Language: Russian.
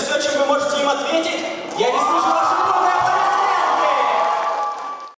Все, чем вы можете им ответить? Я не слышу вашего